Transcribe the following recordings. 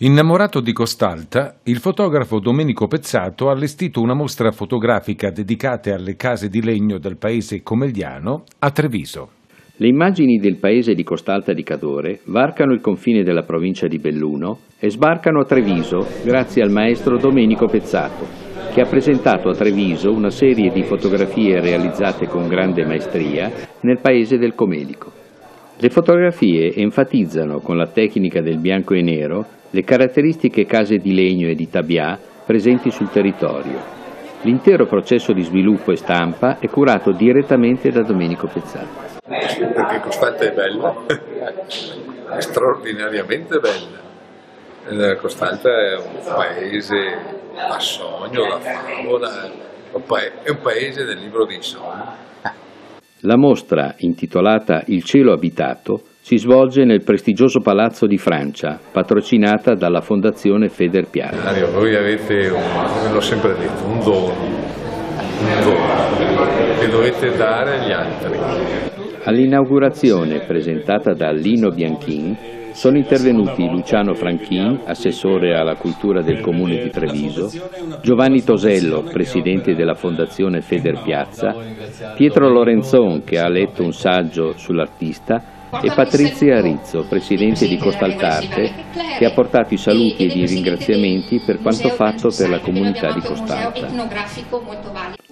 Innamorato di Costalta, il fotografo Domenico Pezzato ha allestito una mostra fotografica dedicata alle case di legno del paese comelliano a Treviso. Le immagini del paese di Costalta di Cadore varcano il confine della provincia di Belluno e sbarcano a Treviso grazie al maestro Domenico Pezzato, che ha presentato a Treviso una serie di fotografie realizzate con grande maestria nel paese del Comelico. Le fotografie enfatizzano con la tecnica del bianco e nero le caratteristiche case di legno e di tabià presenti sul territorio. L'intero processo di sviluppo e stampa è curato direttamente da Domenico Pezzato. Perché Costante è bella, è straordinariamente bella. Costante è un paese a sogno, da favola, è un paese del libro dei sogni. La mostra, intitolata Il cielo abitato, si svolge nel prestigioso Palazzo di Francia, patrocinata dalla Fondazione Feder Piazza. Voi avete, un, l'ho sempre detto, un dono, un dono che dovete dare agli altri. All'inaugurazione presentata da Lino Bianchin sono intervenuti Luciano Franchin, assessore alla cultura del comune di Treviso, Giovanni Tosello, presidente della fondazione Feder Piazza, Pietro Lorenzon che ha letto un saggio sull'artista e Patrizia Rizzo, presidente di Costaltarte, che ha portato i saluti e i ringraziamenti per quanto fatto per la comunità di Costalta.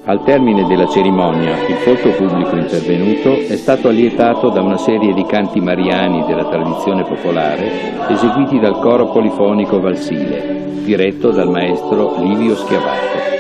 Al termine della cerimonia, il folto pubblico intervenuto è stato allietato da una serie di canti mariani della tradizione popolare eseguiti dal coro polifonico Valsile, diretto dal maestro Livio Schiavato.